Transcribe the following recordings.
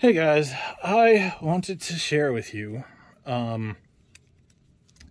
Hey guys, I wanted to share with you um,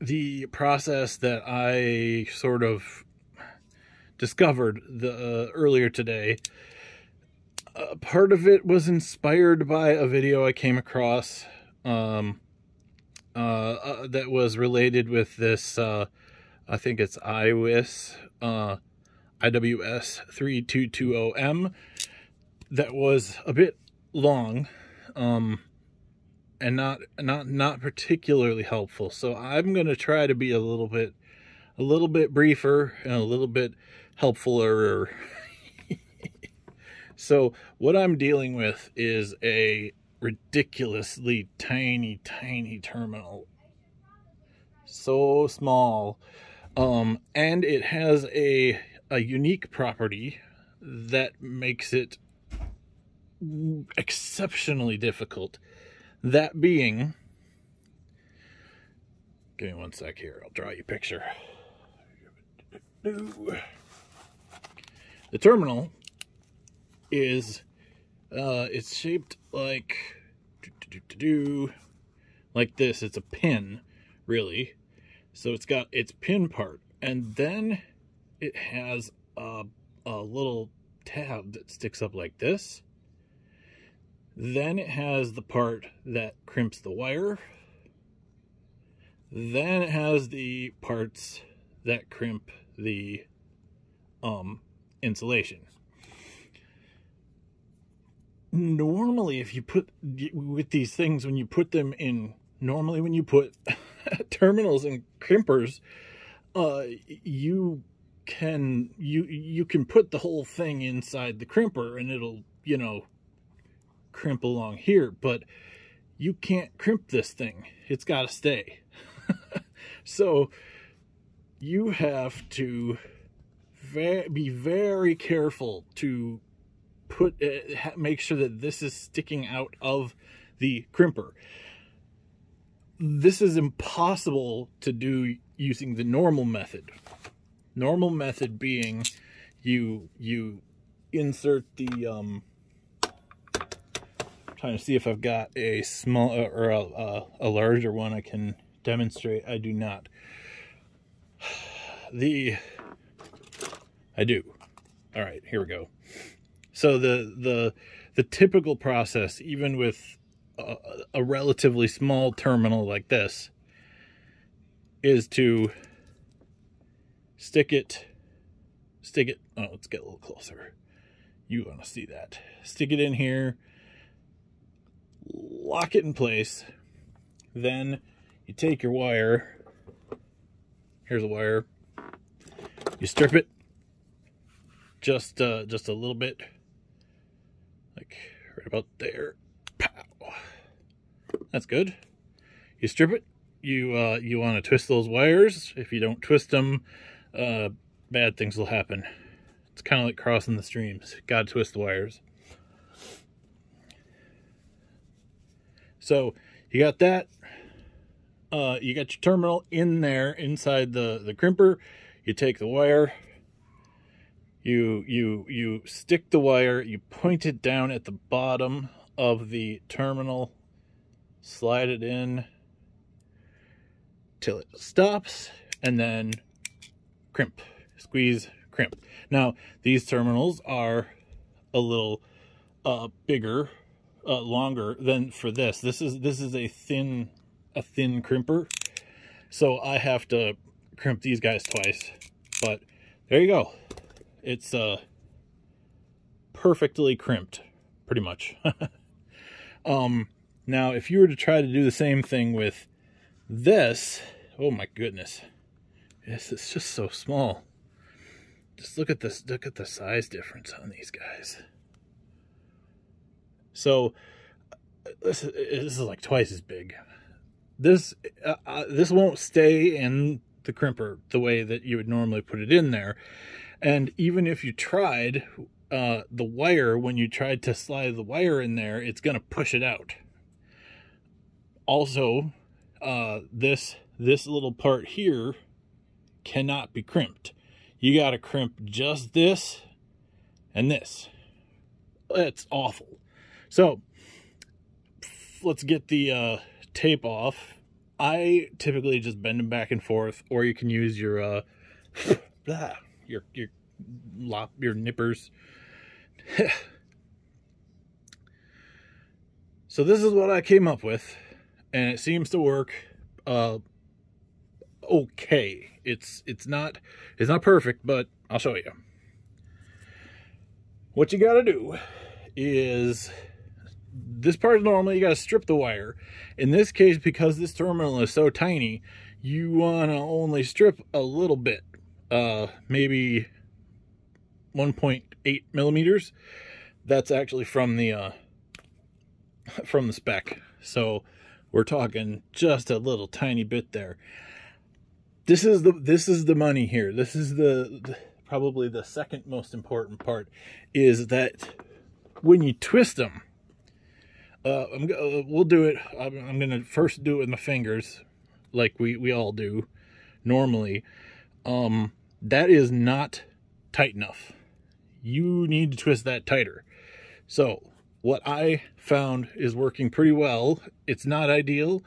the process that I sort of discovered the uh, earlier today. Uh, part of it was inspired by a video I came across um, uh, uh that was related with this. Uh, I think it's IWISS uh, IWS 3220M that was a bit long um, and not not not particularly helpful. So I'm going to try to be a little bit a little bit briefer and a little bit helpfuler. so what I'm dealing with is a ridiculously tiny tiny terminal. So small. Um, and it has a a unique property that makes it exceptionally difficult. That being, give me one sec here, I'll draw you a picture. The terminal is, uh, it's shaped like, like this. It's a pin, really. So it's got its pin part, and then it has a, a little tab that sticks up like this then it has the part that crimps the wire. Then it has the parts that crimp the um, insulation. Normally, if you put, with these things, when you put them in, normally when you put terminals and crimpers, uh, you can, you, you can put the whole thing inside the crimper and it'll, you know, crimp along here, but you can't crimp this thing. It's got to stay. so you have to be very careful to put uh, make sure that this is sticking out of the crimper. This is impossible to do using the normal method. Normal method being you you insert the um, trying to see if I've got a small uh, or a, a, a larger one I can demonstrate. I do not. The I do. All right, here we go. So the the the typical process, even with a, a relatively small terminal like this, is to stick it, stick it. Oh, let's get a little closer. You want to see that? Stick it in here lock it in place. Then you take your wire. Here's a wire. You strip it just uh, just a little bit, like right about there. Pow. That's good. You strip it. You uh, you want to twist those wires. If you don't twist them, uh, bad things will happen. It's kind of like crossing the streams. Got to twist the wires. So you got that. Uh, you got your terminal in there inside the, the crimper. You take the wire. You, you, you stick the wire. You point it down at the bottom of the terminal. Slide it in till it stops. And then crimp. Squeeze, crimp. Now, these terminals are a little uh, bigger uh, longer than for this. This is this is a thin a thin crimper, so I have to crimp these guys twice. But there you go. It's uh perfectly crimped, pretty much. um, now, if you were to try to do the same thing with this, oh my goodness, this is just so small. Just look at this. Look at the size difference on these guys. So this, this is like twice as big. This uh, uh, this won't stay in the crimper the way that you would normally put it in there. And even if you tried uh, the wire, when you tried to slide the wire in there, it's going to push it out. Also, uh, this this little part here cannot be crimped. You got to crimp just this and this. That's awful. So let's get the uh, tape off. I typically just bend them back and forth, or you can use your uh, your your lop your nippers. so this is what I came up with, and it seems to work. Uh, okay. It's it's not it's not perfect, but I'll show you. What you got to do is this part is normally you got to strip the wire. In this case, because this terminal is so tiny, you want to only strip a little bit, uh, maybe 1.8 millimeters. That's actually from the uh, from the spec. So we're talking just a little tiny bit there this is the this is the money here. This is the, the probably the second most important part is that when you twist them, uh, I'm, uh, we'll do it. I'm, I'm going to first do it with my fingers, like we, we all do normally. Um, that is not tight enough. You need to twist that tighter. So what I found is working pretty well. It's not ideal.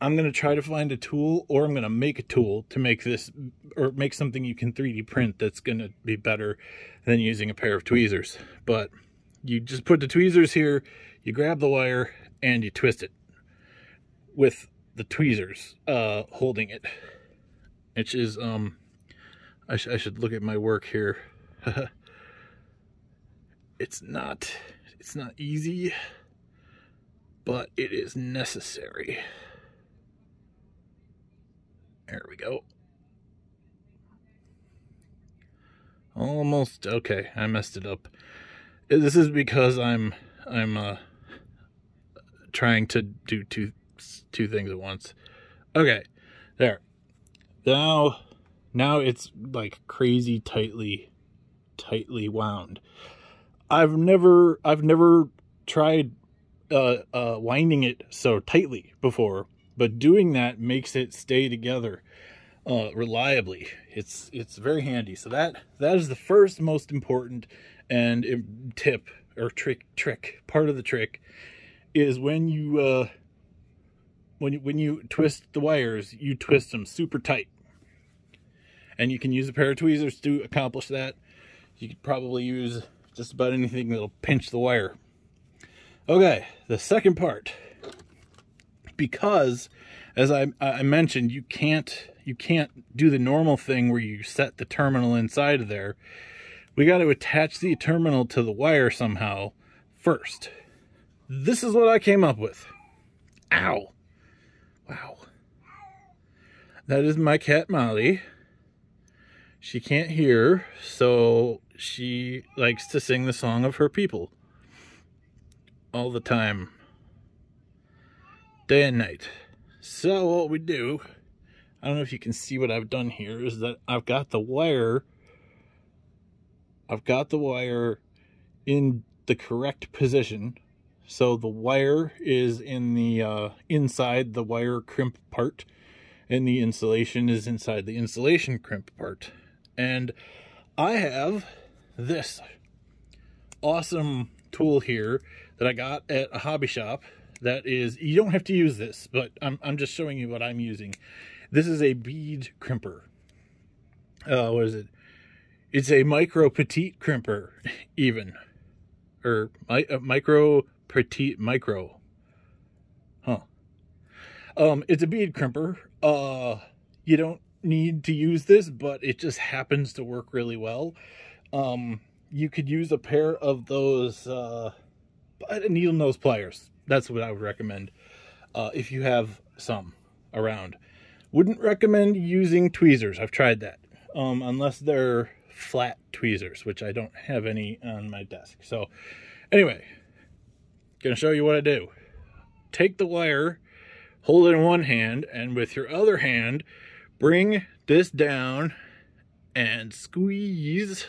I'm going to try to find a tool or I'm going to make a tool to make this or make something you can 3D print that's going to be better than using a pair of tweezers. But you just put the tweezers here, you grab the wire and you twist it with the tweezers uh, holding it. Which is, um, I, sh I should look at my work here. it's not, it's not easy, but it is necessary. There we go. Almost okay. I messed it up. This is because I'm I'm uh trying to do two two things at once. Okay. There. Now now it's like crazy tightly tightly wound. I've never I've never tried uh, uh, winding it so tightly before but doing that makes it stay together uh, reliably. It's it's very handy. So that that is the first most important and tip or trick trick part of the trick is when you uh, when you, when you twist the wires, you twist them super tight. And you can use a pair of tweezers to accomplish that. You could probably use just about anything that'll pinch the wire. Okay, the second part because as I, I mentioned, you can't you can't do the normal thing where you set the terminal inside of there. We got to attach the terminal to the wire somehow first. This is what I came up with. Ow. Wow. That is my cat Molly. She can't hear, so she likes to sing the song of her people all the time day and night. So what we do, I don't know if you can see what I've done here, is that I've got the wire, I've got the wire in the correct position. So the wire is in the uh, inside the wire crimp part and the insulation is inside the insulation crimp part. And I have this awesome tool here that I got at a hobby shop that is, you don't have to use this, but I'm, I'm just showing you what I'm using. This is a bead crimper. Uh, what is it? It's a micro petite crimper, even. Or uh, micro petite micro. Huh. Um, it's a bead crimper. Uh, you don't need to use this, but it just happens to work really well. Um, you could use a pair of those uh, needle nose pliers that's what I would recommend uh, if you have some around. Wouldn't recommend using tweezers. I've tried that. Um, unless they're flat tweezers, which I don't have any on my desk. So anyway, gonna show you what I do. Take the wire, hold it in one hand, and with your other hand, bring this down and squeeze,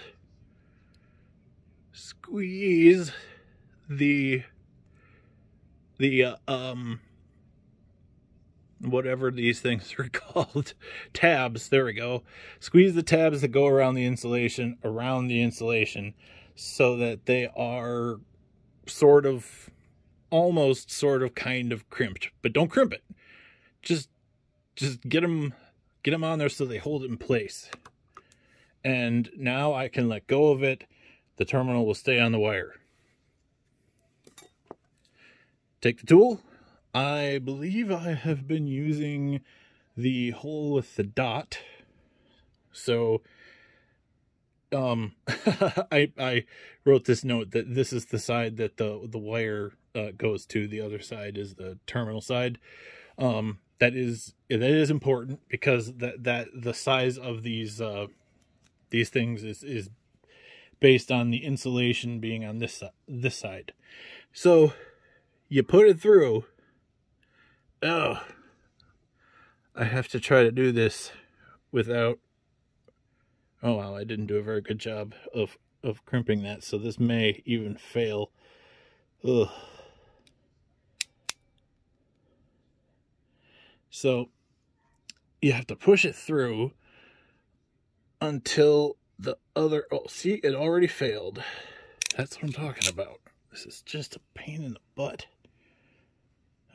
squeeze the the uh, um whatever these things are called tabs there we go squeeze the tabs that go around the insulation around the insulation so that they are sort of almost sort of kind of crimped, but don't crimp it. Just just get them get them on there so they hold it in place. And now I can let go of it. The terminal will stay on the wire. Take the tool. I believe I have been using the hole with the dot. So um I I wrote this note that this is the side that the the wire uh, goes to. The other side is the terminal side. Um that is that is important because that that the size of these uh these things is is based on the insulation being on this this side. So you put it through oh i have to try to do this without Oh wow, I didn't do a very good job of of crimping that, so this may even fail. Ugh. So you have to push it through until the other oh see it already failed. That's what I'm talking about. This is just a pain in the butt.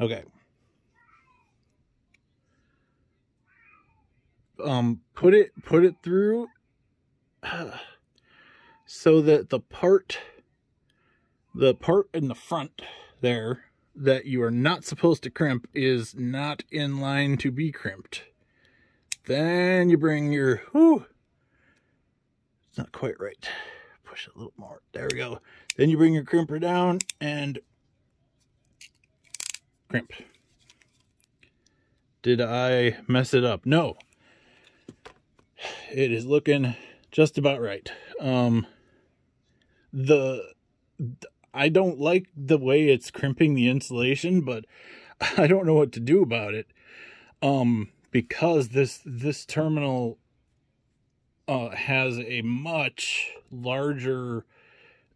Okay. Um put it put it through so that the part the part in the front there that you are not supposed to crimp is not in line to be crimped. Then you bring your, it's not quite right. Push it a little more. There we go. Then you bring your crimper down and crimp. Did I mess it up? No. It is looking just about right. Um, the I don't like the way it's crimping the insulation, but I don't know what to do about it. Um, because this this terminal uh, has a much larger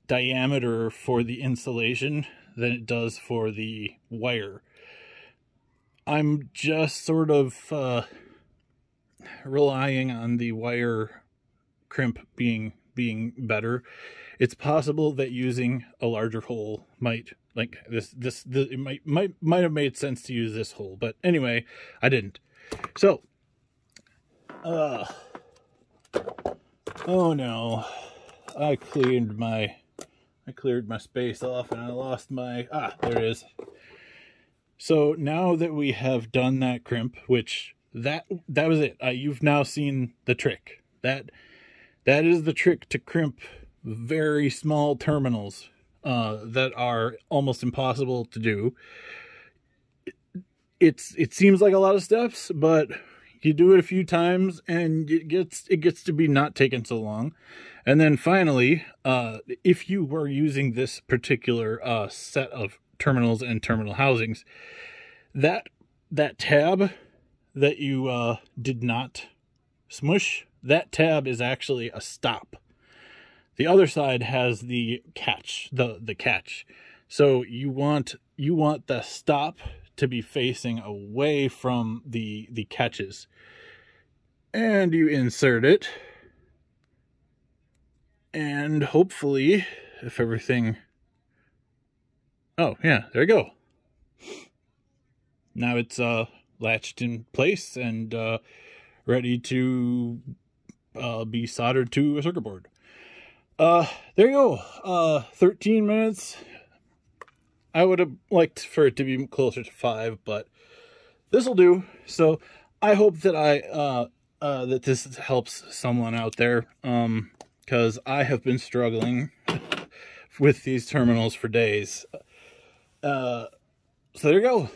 diameter for the insulation than it does for the wire. I'm just sort of uh, relying on the wire crimp being being better it's possible that using a larger hole might like this this, it might might might have made sense to use this hole but anyway i didn't. So uh oh no. I cleaned my i cleared my space off and i lost my ah there it is. So now that we have done that crimp which that that was it uh, you've now seen the trick that that is the trick to crimp very small terminals uh, that are almost impossible to do. It's it seems like a lot of steps, but you do it a few times and it gets it gets to be not taking so long. And then finally, uh, if you were using this particular uh, set of terminals and terminal housings, that that tab that you uh, did not smush that tab is actually a stop. The other side has the catch, the the catch. So you want you want the stop to be facing away from the the catches. And you insert it. And hopefully if everything Oh, yeah, there you go. Now it's uh latched in place and uh ready to uh, be soldered to a circuit board. Uh, there you go. Uh, 13 minutes. I would have liked for it to be closer to five, but this will do. So I hope that I, uh, uh, that this helps someone out there. Um, cause I have been struggling with these terminals for days. Uh, so there you go.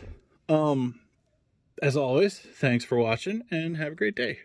Um, as always, thanks for watching and have a great day.